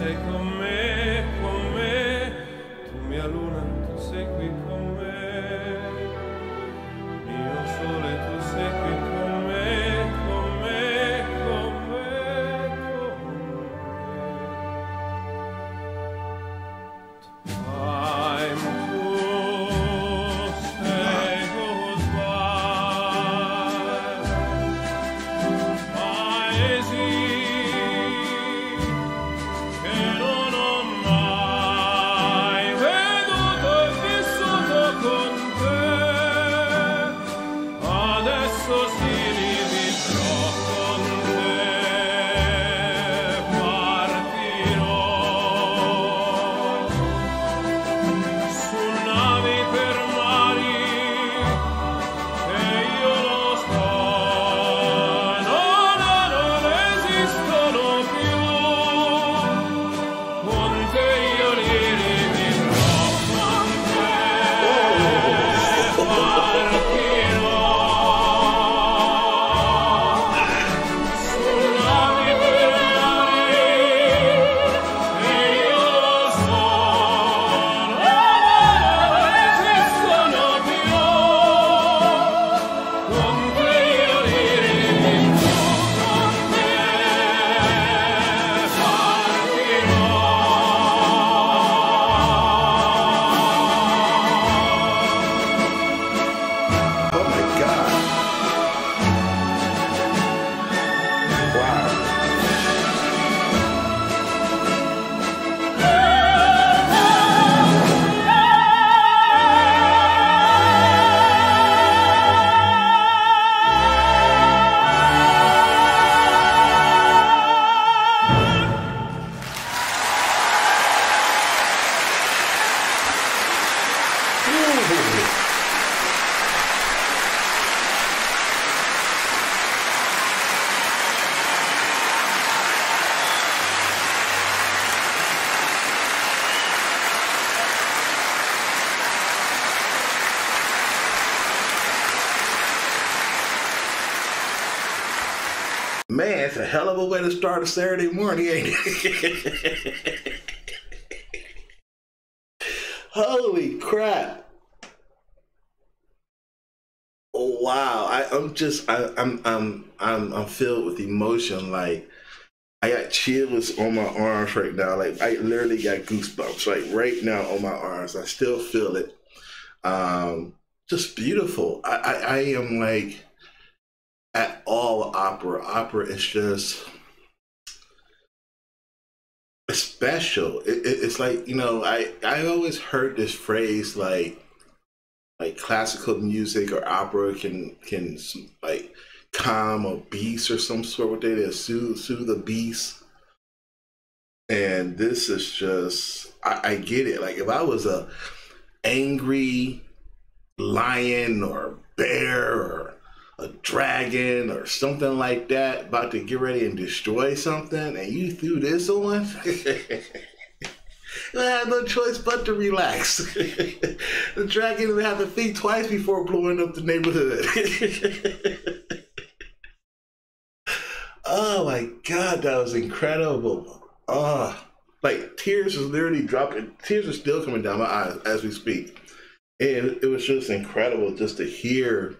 so che Man, it's a hell of a way to start a Saturday morning, ain't it? Holy crap. Wow. I, I'm just I, I'm I'm I'm I'm filled with emotion. Like I got chills on my arms right now. Like I literally got goosebumps like right now on my arms. I still feel it. Um just beautiful. I, I, I am like opera. Opera is just special. It, it, it's like you know, I I always heard this phrase like like classical music or opera can can like calm a beast or some sort. What they did soothe soothe the beast. And this is just I, I get it. Like if I was a angry lion or bear or a dragon or something like that about to get ready and destroy something, and you threw this on. I had no choice but to relax. the dragon would have to think twice before blowing up the neighborhood. oh my god, that was incredible. Oh, like tears was literally dropping. Tears are still coming down my eyes as we speak. And it was just incredible just to hear.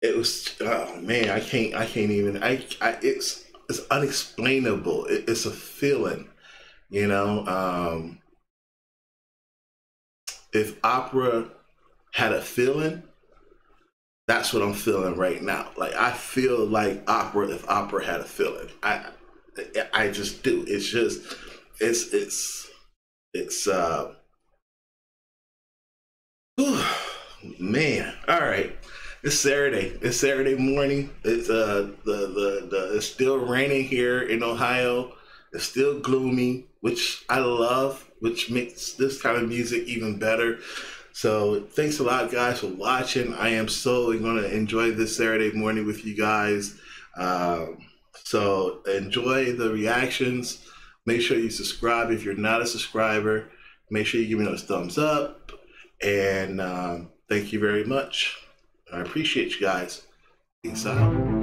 It was oh man, I can't I can't even I, I it's it's unexplainable. It, it's a feeling you know, um, if opera had a feeling, that's what I'm feeling right now. Like I feel like opera if opera had a feeling. I I just do. It's just it's it's it's uh whew, man. All right. It's Saturday. It's Saturday morning. It's uh the the, the it's still raining here in Ohio. It's still gloomy which I love, which makes this kind of music even better. So thanks a lot, guys, for watching. I am so going to enjoy this Saturday morning with you guys. Um, so enjoy the reactions. Make sure you subscribe if you're not a subscriber. Make sure you give me those thumbs up. And um, thank you very much. I appreciate you guys. Peace out.